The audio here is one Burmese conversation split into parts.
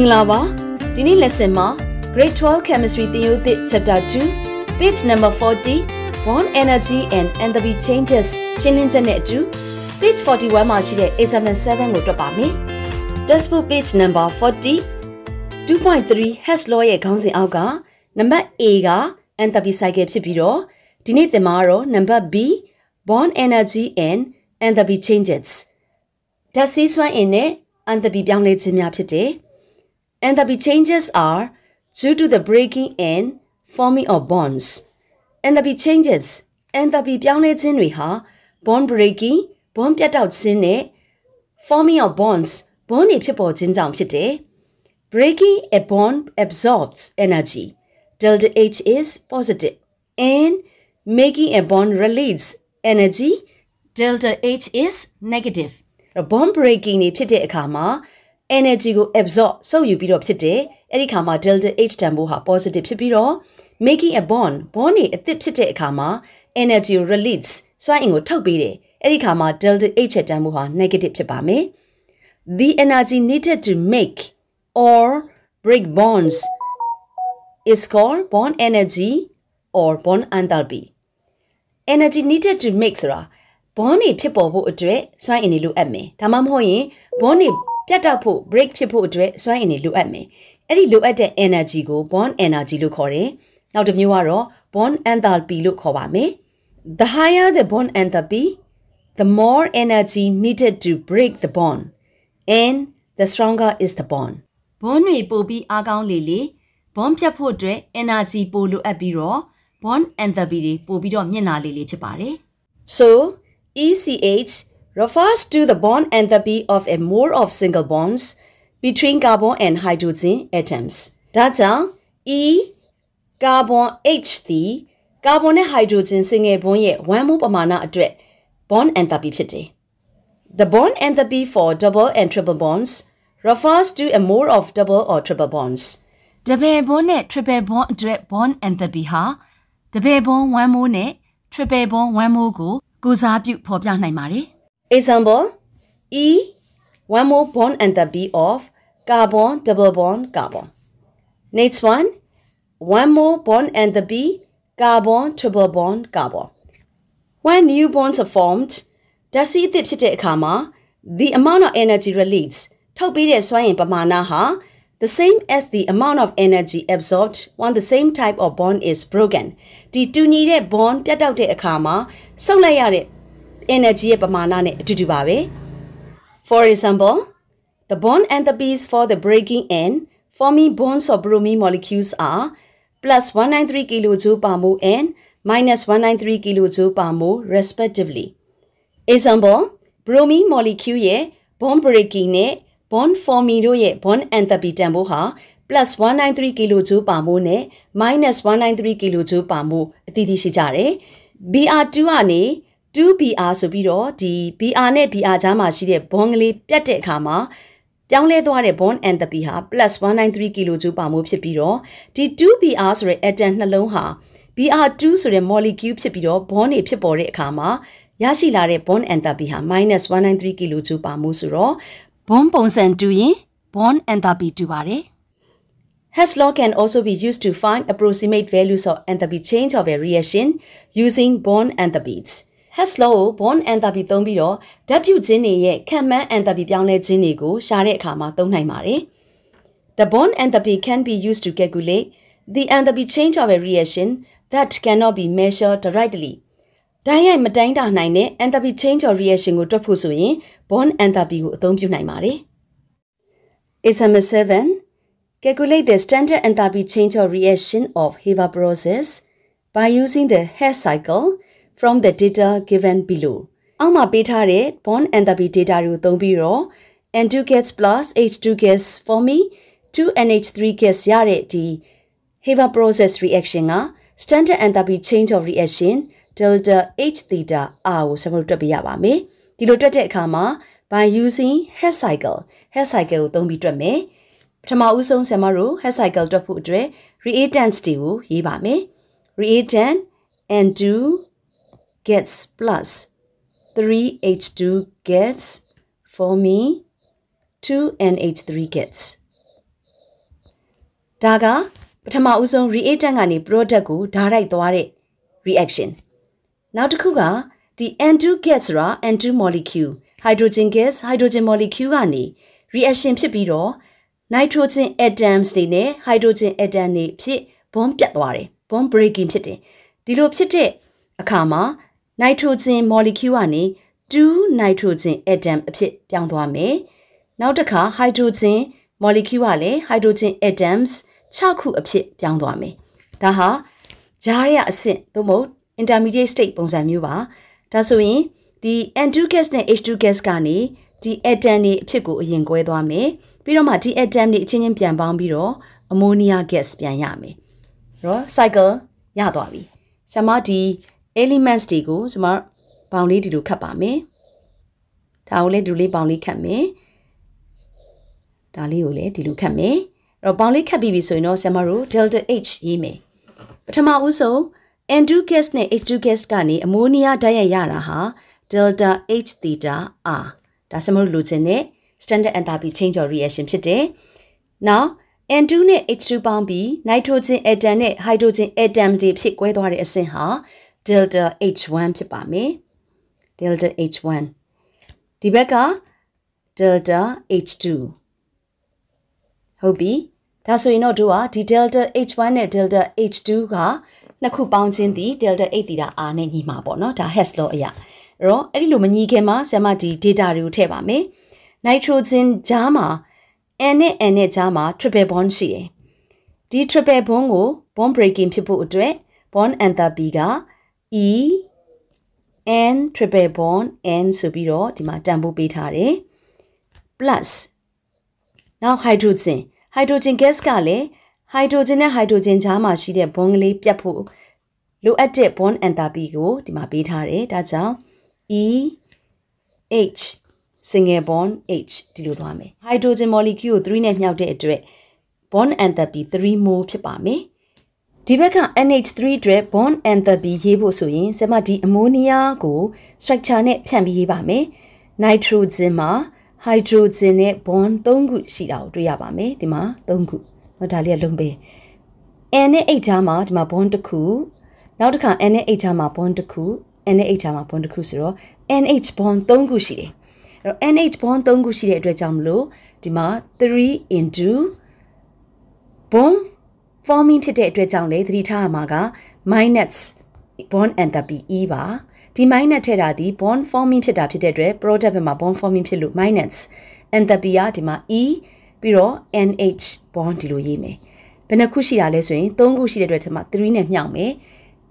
င်္ဂလာပါဒီနေ့ lesson မှာ grade 12 chemistry သင်ယူသစ် chapter 2 page number 40 bond energy and enthalpy changes ရှင်းလင်းချက်နဲ့အတူ page 41မှာရှိတဲ့ example 7ကိုတွက်ပါမယ် textbook page number 40 2.3 hash law ရဲ့ခေါင်းစဉ်အောက်ကနံပါတ် A က enthalpy cycle ဖြစ်ပြီးတော့ဒီနေ့သင်မှာတော့နံပါတ် B bond energy and enthalpy changes ဓာတ်ဆီးစွမ်းအင်နဲ့ enthalpy ပြောင်းလဲခြင်းများဖြစ်တယ် and the changes are due to the breaking and forming of bonds. And the changes and the ပြောင်းလဲခြင်းတွေဟာ bond breaking bond ပြတ်တောက်ခြင်းနဲ့ forming of bonds bond တွေဖြစ်ပေါ်ခြင်းကြောင့်ဖြစ်တယ်။ Breaking a bond absorbs energy. Delta H is positive. And making a bond release energy. Delta H is negative. bond breaking နေဖြစ်တဲ့အခါမှာ energy ကို absorb စုပ်ယူပြီးတော့ဖြစ်တယ်အဲ့ဒီခါမှာ delta H တန်ဖိုးဟာ positive ဖြစ်ပြီးတော့ making a bond bond နေအသစ်ဖြစ်တဲ့အခါမှာ energy ကို release စွမ်းအင်ကိုထုတ်ပေးတယ်အဲ့ဒီခါမှာ delta H တန်ဖိုးဟာ negative ဖြစ်ပါမယ် the energy needed to make or break bonds is called bond energy or bond enthalpy energy needed to make ဆိုတာ bond နေဖြစ်ပေါ်ဖို့အတွက်စွမ်းအင်တွေလိုအပ်မယ်ဒါမှမဟုတ်ရင် bond နေ ပြတ်တောက်ဖို့ break ဖြစ်ဖို့အတွက်စွမ်းအင်တွေလိုအပ်မယ်အဲ့ဒီလိုအပ်တဲ့ energy ကို bond energy လို့ခေါ်တယ်နောက်တစ်မျိုးကတော့ bond enthalpy လို့ခေါ်ပါမယ် the higher the bond enthalpy the more energy needed to break the bond and the stronger is the bond bond တွေပိုပြီးအားကောင်းလေလေ bond ဖြတ်ဖို့အတွက် energy ပိုလိုအပ်ပြီးတော့ bond enthalpy တွေပိုပြီးတော့မြင့်လာလေလေဖြစ်ပါတယ် so ECH refers to the bond enthalpy of a mole of single bonds between carbon and hydrogen atoms. ဒါကြောင့် E carbon H သည် carbon နဲ့ hydrogen single bond ရဲ့1 mole ပမာဏအတွက် bond enthalpy ဖြစ်တယ်။ The bond enthalpy for double and triple bonds refers to a mole of double or triple bonds. double bond နဲ့ triple bond အတွက် bond enthalpy ဟာ double bond 1 mole နဲ့ triple bond 1 mole ကိုကိုစားပြုဖော်ပြနိုင်ပါတယ်။ Example E one more bond enthalpy of carbon double bond carbon. Next one one more bond enthalpy carbon triple bond carbon. When new bonds are formed ဓာတ်ဆီအသစ်ဖြစ်တဲ့အခါမှာ the amount of energy released ထုတ်ပေးတဲ့စွမ်းအင်ပမာဏဟာ the same as the amount of energy absorbed when the same type of bond is broken ဒီတူညီတဲ့ bond ပြတ်တောက်တဲ့အခါမှာဆုပ်လိုက်ရတဲ့ energy ရဲ့ပမာဏနဲ့အတူတူပါပဲ For example the bond enthalpies for the breaking and forming bonds of bromine molecules are plus 193 kJ per mole and minus 193 kJ per mole respectively Example bromine molecule ရဲ့ bond breaking နဲ့ bond forming တို့ရဲ့ bond enthalpy တန်ဖိုးဟာ plus 193 kJ per mole နဲ့ minus 193 kJ per mole အသီးသီးရှိကြတယ် BR2 ကနေ 2BR ဆိုပြီးတော့ဒီ BR နဲ့ BR ကြားမှာရှိတဲ့ bond ကလေးပြတ်တဲ့အခါမှာပြောင်းလဲသွားတဲ့ bond enthalpy ဟာ +193 kJ per mole ဖြစ်ပြီးတော့ဒီ 2BR ဆိုတဲ့ atom နှလုံးဟာ BR2 ဆိုတဲ့ molecule ဖြစ်ပြီးတော့ bond တွေဖြစ်ပေါ်တဲ့အခါမှာရရှိလာတဲ့ bond enthalpy ဟာ -193 kJ per mole ဆိုတော့ bond ပုံစံတူရင် bond enthalpy တူပါတယ် Hess law can also be used to find approximate values of enthalpy change of a reaction using bond enthalpies. Hess law ကို bond enthalpy သုံးပြီးတော့ဓာတ်ပြုခြင်းတွေရဲ့ခံမှန်း enthalpy ပြောင်းလဲခြင်းတွေကိုရှာတဲ့အခါမှာသုံးနိုင်ပါတယ်။ The bond enthalpy can be used to calculate the enthalpy change of a reaction that cannot be measured directly. တိုင်းရိုက်မတိုင်းတာနိုင်တဲ့ enthalpy change of reaction ကိုတွက်ဖို့ဆိုရင် bond enthalpy ကိုအသုံးပြုနိုင်ပါတယ်။ Example 7 Calculate the standard enthalpy change of reaction of Haber process by using the Hess cycle from the data given below အောက်မှာပေးထားတဲ့ bond enthalpy data တွေကိုသုံးပြီးတော့ N2 gas plus H2 gas forming 2NH3 gas ရတဲ့ဒီ Haber process reaction က standard enthalpy change of reaction delta H theta R ကိုဆက်ဖို့တွက်ပြရပါမယ်ဒီလိုတွက်တဲ့အခါမှာ by using Hess cycle Hess cycle ကိုသုံးပြီးတွက်မယ်ပထမဦးဆုံးဆရာမတို့ Hess cycle တွက်ဖို့အတွက် reactants တွေကိုရေးပါမယ် reactant N2 gets plus 3H2 gets for me 2NH3 gets ဒါကပထမဦးဆုံး reactant ကနေ product ကို direct သွားတဲ့ reaction နောက်တစ်ခုကဒီ N2 gas ဆိုတာ N2 molecule hydrogen gas hydrogen molecule ကနေ reaction ဖြစ်ပြီးတော့ nitrogen atoms တွေနဲ့ hydrogen atom တွေဖြစ် bond ပြတ်သွားတယ် bond breaking ဖြစ်တယ်ဒီလိုဖြစ်တဲ့အခါမှာ nitrogen molecule ကနေ2 nitrogen atom အဖြစ်ပြောင်းသွားမယ်နောက်တစ်ခါ hydrogen molecule ကလည်း hydrogen atoms 6ခုအဖြစ်ပြောင်းသွားမယ်ဒါဟာကြားရအဆင့်သို့မဟုတ် intermediate state ပုံစံမျိုးပါဒါဆိုရင်ဒီ N2 gas နဲ့ H2 gas ကနေဒီ atom တွေအဖြစ်ကိုအရင်ကွဲသွားမယ်ပြီးတော့မှဒီ atom တွေအချင်းချင်းပြန်ပေါင်းပြီးတော့ ammonia gas ပြန်ရမယ်အဲ့တော့ cycle ရသွားပြီဆရာမဒီ elements တွေကိုကျွန်မပေါင်းလေးဒီလိုခတ်ပါမယ်ဒါကိုလည်းဒီလိုလေးပေါင်းလေးခတ်မယ်ဒါလေးကိုလည်းဒီလိုခတ်မယ်အဲ့တော့ပေါင်းလေးခတ်ပြီးပြီဆိုရင်တော့ဆရာမတို့ delta H ရေးမယ်ပထမဦးဆုံး N2 gas နဲ့ H2 gas ကနေအမိုနီးယားဓာတ်ရိုက်ရတာဟာ delta H theta R ဒါဆရာမတို့လိုချင်တဲ့ standard enthalpy change of reaction ဖြစ်တယ်။ Now N2 နဲ့ H2 ပေါင်းပြီး nitrogen atom နဲ့ hydrogen atom တွေဖြစ်ကွဲသွားတဲ့အဆင့်ဟာ delta H1 ဖြစ်ပါမယ်။ delta H1 ဒီဘက်က delta H2 ဟုတ်ပြီဒါဆိုရင်တော့တို့ကဒီ delta H1 နဲ့ delta H2 ကနှစ်ခုပေါင်းခြင်းဒီ delta 8 theta r နဲ့ညီမှာပေါ့နော်ဒါ Hess law အရာအဲ့တော့အဲ့ဒီလိုမညီခင်မှာဆရာမဒီ data တွေကိုထည့်ပါမယ် nitrogen ကြားမှာ n နဲ့ n နဲ့ကြားမှာ triple bond ရှိတယ်ဒီ triple bond ကို bond breaking ဖြစ်ဖို့အတွက် bond enthalpy က e n triple bond n ဆိုပြီးတော့ဒီမှာတန်ဖိုးပေးထားတယ် plus နောက် hydrogen hydrogen gas ကလည်း hydrogen နဲ့ hydrogen ကြားမှာရှိတဲ့ bond ကလေးပြတ်ဖို့လိုအပ်တဲ့ bond enthalpy ကိုဒီမှာပေးထားတယ်ဒါကြောင့် E H single bond H ဒီလိုသွားမယ် hydrogen molecule ကို3နဲ့မြှောက်တဲ့အတွက် bond enthalpy 3 mol ဖြစ်ပါမယ် ဒီဘက်က NH3 အတွက် bond enthalpy ရေးဖို့ဆိုရင်ဆမဒီအမိုနီးယားကို structure နဲ့ဖြန့်ပြီးရေးပါမယ် nitrogen မှာ hydrogen နဲ့ bond 3ခုရှိတာကိုတွေ့ရပါမယ်ဒီမှာ3ခုဟောဒါလေးကလုံးပဲ N နဲ့ H ကြားမှာဒီမှာ bond တစ်ခုနောက်တစ်ခါ N နဲ့ H ကြားမှာ bond တစ်ခု N နဲ့ H ကြားမှာ bond တစ်ခုဆိုတော့ NH bond 3ခုရှိတယ်အဲ့တော့ NH bond 3ခုရှိတဲ့အတွက်ကြောင့်မလို့ဒီမှာ3 into bond forming ဖြစ်တဲ့အတွက်ကြောင့်လေသတိထားရမှာက minus bond enthalpy E ပါဒီ minus ထည့်တာဒီ bond forming ဖြစ်တာဖြစ်တဲ့အတွက် product ဘက်မှာ bond forming ဖြစ်လို့ minus enthalpy ကဒီမှာ E ပြီးတော့ NH bond ဒီလိုရေးမယ်ဘယ်နှခုရှိတာလဲဆိုရင်3ခုရှိတဲ့အတွက်ဒီမှာ3နဲ့မြှောက်မယ်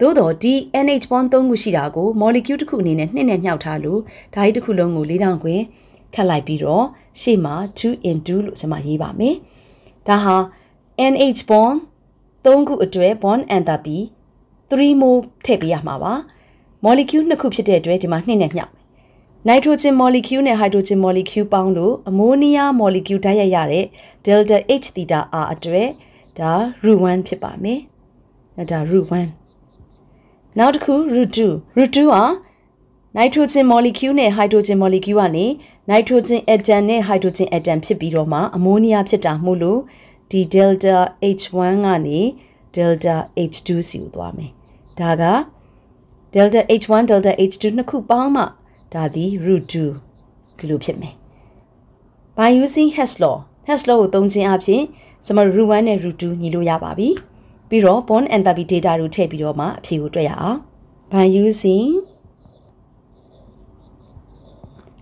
သို့တော့ဒီ NH bond 3ခုရှိတာကို molecule တစ်ခုအနေနဲ့2နဲ့မြှောက်ထားလို့ဓာတ်တစ်ခုလုံးကို၄တောင်ခွင်ခတ်လိုက်ပြီးတော့ရှေ့မှာ2 into လို့ကျွန်မရေးပါမယ်ဒါဟာ NH bond 3ခုအတွက် bond enthalpy 3 mol ထည့်ပေးရမှာပါ molecule နှစ်ခုဖြစ်တဲ့အတွက်ဒီမှာ2နဲ့မြှောက်နိုက်ထရိုဂျင်မော်လီကျူးနဲ့ဟိုက်ဒရိုဂျင်မော်လီကျူးပေါင်းလို့အမိုနီးယားမော်လီကျူးဓာတ်ရိုက်ရတဲ့ delta H theta R အတွက်ဒါ root 1ဖြစ်ပါမယ်။ဒါ root 1နောက်တစ်ခု root 2 root 2ဟာနိုက်ထရိုဂျင်မော်လီကျူးနဲ့ဟိုက်ဒရိုဂျင်မော်လီကျူးကနေနိုက်ထရိုဂျင်အက်တမ်နဲ့ဟိုက်ဒရိုဂျင်အက်တမ်ဖြစ်ပြီးတော့မှအမိုနီးယားဖြစ်တာမှုလို့ ဒီ delta H1 ကနေ delta H2 စီကိုသွားမယ်။ဒါက delta H1 delta H2 နှစ်ခုပေါင်းမှဒါသည် root 2ဒီလိုဖြစ်မယ် by using Hess law Hess law ကိုသုံးခြင်းအပြင်စမ root 1နဲ့ root 2ညီလို့ရပါပြီပြီးတော့ bond enthalpy data ကိုထည့်ပြီးတော့မှအဖြေကိုတွေ့ရအောင် by using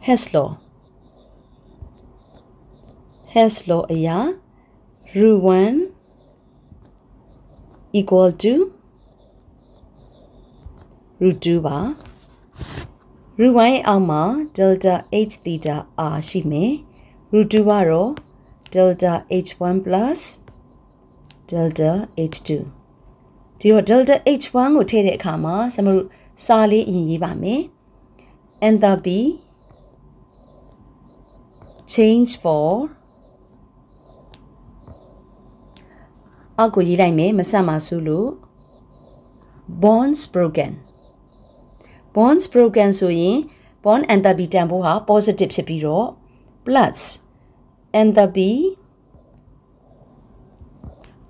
Hess law Hess law အရာ root 1 equal to root 2ပါ root y ရဲ့အောက်မှာ delta h theta r ရှိမယ် root 2ကတော့ delta h1 plus delta h2 ဒီတော့ delta h1 ကိုထည့်တဲ့အခါမှာစမတို့စာလေးအရင်ရေးပါမယ် enthalpy change for အောက်ကိုရေးလိုက်မယ်မဆက်ပါစုလို့ bonds broken bonds broken ဆိုရင် bond enthalpy တန်ဖိုးဟာ positive ဖြစ်ပြီးတော့ plus enthalpy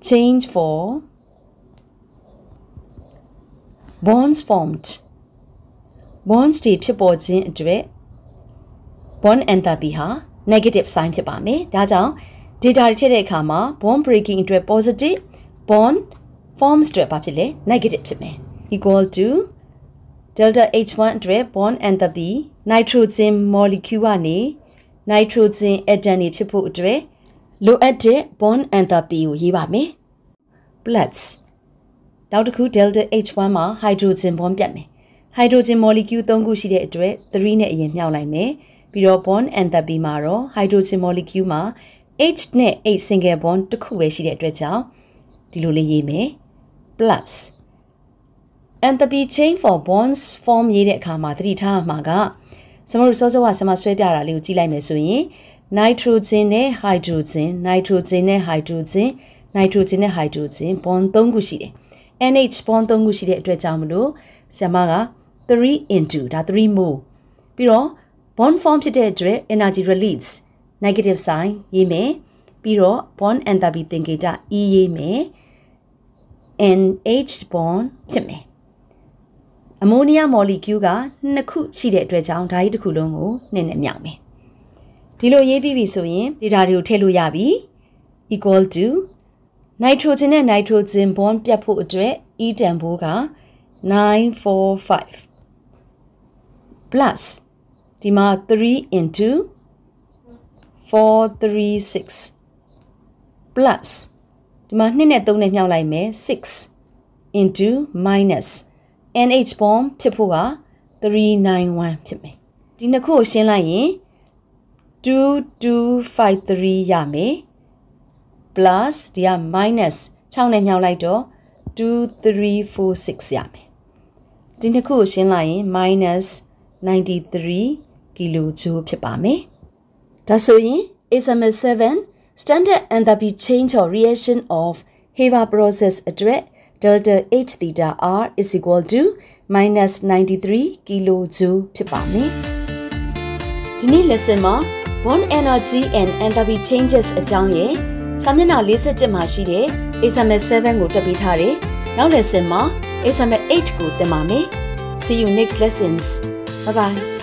change for bonds formed bonds တွေဖြစ်ပေါ်ခြင်းအတွက် bond enthalpy ဟာ negative sign ဖြစ်ပါမယ်ဒါကြောင့် data တွေထည့်တဲ့အခါမှာ bond breaking အတွက် positive bond forms အတွက်ဘာဖြစ်လဲ negative ဖြစ်မယ် equal to delta H1 အတွက် bond enthalpy nitrogen molecule ကနေ nitrogen atom တွေဖြစ်ဖို့အတွက်လိုအပ်တဲ့ bond enthalpy ကိုရေးပါမယ် plus နောက်တစ်ခု delta H1 မှာ hydrogen bond ပြတ်မယ် hydrogen molecule 3ခုရှိတဲ့အတွက်3နဲ့အရင်မြှောက်လိုက်မယ်ပြီးတော့ bond enthalpy မှာတော့ hydrogen molecule မှာ H နဲ့ H single bond တစ်ခုပဲရှိတဲ့အတွက်ကြောင့်ဒီလိုလေးရေးမယ် plus enthalpy chain for bonds form ရေးတဲ့အခါမှာသတိထားမှာကစမတို့စောစောကဆမဆွဲပြတာလေးကိုကြည့်လိုက်မယ်ဆိုရင် nitrogen နဲ့ hydrogen nitrogen နဲ့ hydrogen nitrogen နဲ့ hydrogen bond 3ခုရှိတယ် NH bond 3ခုရှိတဲ့အတွက်ကြောင့်မလို့ဆရာမက3 into ဒါ3 mol ပြီးတော့ bond form ဖြစ်တဲ့အတွက် energy release negative sign ရေးမယ်ပြီးတော့ bond enthalpy သင်္ကေတ E ရေးမယ် NH bond ဖြစ်မယ်အမိုနီးယားမော်လီကျူးကနှစ်ခုရှိတဲ့အတွက်ကြောင့်ဓာတ်ကြီးတစ်ခုလုံးကိုနှစ်နဲ့မြောက်မယ်ဒီလိုရေးပြီးပြီဆိုရင် data တွေကိုထည့်လို့ရပြီ equal to nitrogen နဲ့ nitrogen bond ပြတ်ဖို့အတွက် E တန်ဖိုးက945 plus ဒီမှာ3 into 436 plus ဒီမှာ2နဲ့3နဲ့မြှောက်လိုက်မယ်6 into minus NH bond ဖြစ်ဖို့က391ဖြစ်မယ်ဒီနှစ်ခုကိုရှင်းလိုက်ရင်2253ရမယ် plus ဒီက minus 6နဲ့မြှောက်လိုက်တော့2346ရမယ်ဒီနှစ်ခုကိုရှင်းလိုက်ရင် minus 93 kilojoule ဖြစ်ပါမယ် ဒါဆိုရင် ASML 7 standard enthalpy change or reaction of Haber process အတွက် delta H theta R is equal to -93 kilojoule ဖြစ်ပါမယ်ဒီနေ့ lesson မှာ bond energy and enthalpy changes အကြောင်းရဲ့စာမျက်နှာ47မှာရှိတဲ့ ASML 7ကိုတွက်ပေးထားတယ်နောက် lesson မှာ ASML 8ကိုသင်ပါမယ် See you next lessons bye bye